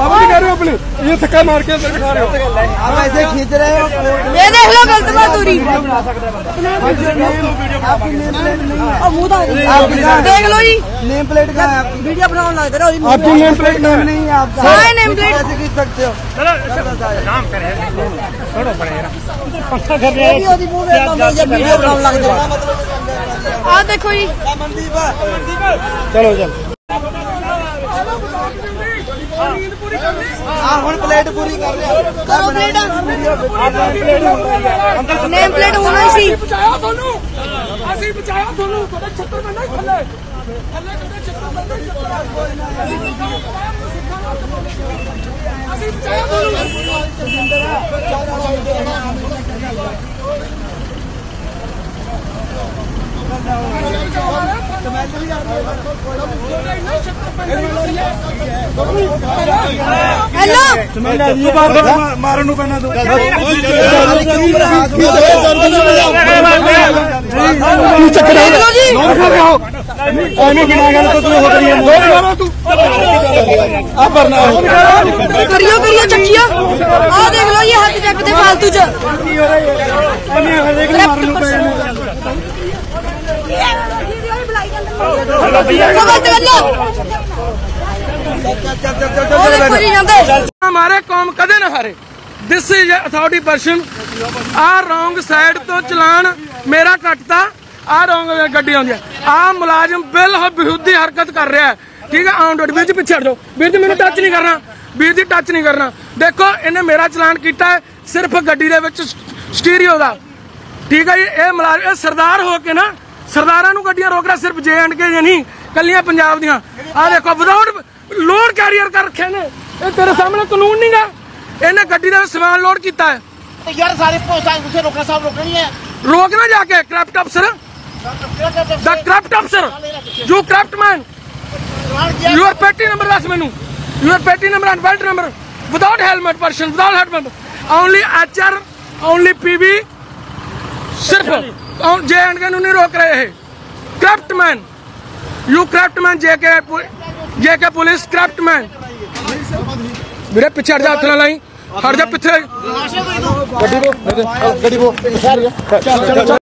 आप दिखा रहे हो अपने? ये थक्का मार के अंदर दिखा रहे हो। आप ऐसे खींच रहे हो? ये देख लो गलत दूरी देख लो जी। नेम प्लेट का वीडियो बनाओ लग रहा है। आपकी नेम प्लेट नेम नहीं है आपका। नेम प्लेट ऐसे खींच सकते हो। काम करे छोड़ो पड़ेगा आ देखो जी। चलो चलो। ਆ ਹੁਣ ਪਲੇਟ ਪੂਰੀ ਕਰ ਰਿਹਾ ਕਰੋ ਪਲੇਟ। ਨੇਮ ਪਲੇਟ ਹੋਣਾ ਸੀ। ਅਸੀਂ ਬਚਾਇਆ ਤੁਹਾਨੂੰ। ਅਸੀਂ ਬਚਾਇਆ ਤੁਹਾਨੂੰ। ਤੁਹਾਡੇ ਛੱਤਰ ਬੰਦਾ ਥੱਲੇ। ਥੱਲੇ ਤੁਹਾਡੇ ਛੱਤਰ ਬੰਦਾ ਛੱਤਰ ਅਸੀਂ ਬਚਾਇਆ ਤੁਹਾਨੂੰ। हेलो मारण पहना दो करियो करियो चक्किया आ देख लो ये हाथ जब फालतू च ਹਮਾਰੇ ਕੌਮ ਕਦੇ ਨਾ ਹਾਰੇ ਦਿਸ ਇਜ਼ ਅਥਾਰਟੀ ਪਰਸਨ ਆ ਰੋਂਗ ਸਾਈਡ ਤੋਂ ਚਲਾਨ ਮੇਰਾ ਕੱਟਤਾ ਆ ਰੋਂਗ ਗੱਡੀ ਆਉਂਦੀ ਆ ਮੁਲਾਜ਼ਮ ਬਿਲ ਬੇਹੂਦੀ ਹਰਕਤ ਕਰ ਰਿਹਾ ਠੀਕ ਹੈ ਆਨ ਰੋਡ ਵਿੱਚ ਪਿੱਛੇ ਹਟ ਜਾਓ ਵੀਰ ਜੀ ਮੈਨੂੰ ਟੱਚ ਨਹੀਂ ਕਰਨਾ ਵੀਰ ਜੀ ਟੱਚ ਨਹੀਂ ਕਰਨਾ ਦੇਖੋ ਇਹਨੇ ਮੇਰਾ ਚਲਾਨ ਕੀਤਾ ਸਿਰਫ ਗੱਡੀ ਦੇ ਵਿੱਚ ਸਟੀਰੀਓ ਦਾ ਠੀਕ ਹੈ ਜੀ ਇਹ ਮੁਲਾਜ਼ਮ ਇਹ ਸਰਦਾਰ ਹੋ ਕੇ ਨਾ ਸਰਦਾਰਾਂ ਨੂੰ ਗੱਡੀਆਂ ਰੋਕ ਰਿਹਾ ਸਿਰਫ ਜੇ ਐਂਡ ਕੇ ਨਹੀਂ ਕੱਲੀਆਂ ਪੰਜਾਬ ਦੀਆਂ। ਆ ਦੇਖੋ ਵਿਦਆਊਟ ਲੋਡ ਕੈਰੀਅਰ ਕਰ ਰੱਖੇ ਨੇ ਇਹ ਤੇਰੇ ਸਾਹਮਣੇ ਕਾਨੂੰਨ ਨਹੀਂਗਾ ਇਹਨੇ ਗੱਡੀ ਦੇ ਸਮਾਨ ਲੋਡ ਕੀਤਾ ਹੈ। ਯਾਰ ਸਾਰੇ ਪੋਸਟਾਂ ਉਸੇ ਰੋਕਣਾ ਸਾਹਿਬ ਰੋਕਣੀ ਹੈ। ਰੋਕਣਾ ਜਾ ਕੇ ਕ੍ਰਾਫਟ ਅਫਸਰ ਦਾ ਕ੍ਰਾਫਟ ਅਫਸਰ ਯੂ ਕ੍ਰਾਫਟ ਮੈਨ ਯੂਰ ਪੈਟੀ ਨੰਬਰ ਦੱਸ ਮੈਨੂੰ। Your patty number and belt number without helmet person without helmet only HR only PV ਸਿਰਫ जे एंड के नहीं रोक रहे है। क्राफ्टमैन यू क्राफ्टमैन जे के जे के पुलिस क्राफ्टमैन मेरे पीछे हट जा थोड़ा नहीं। हट जा पीछे।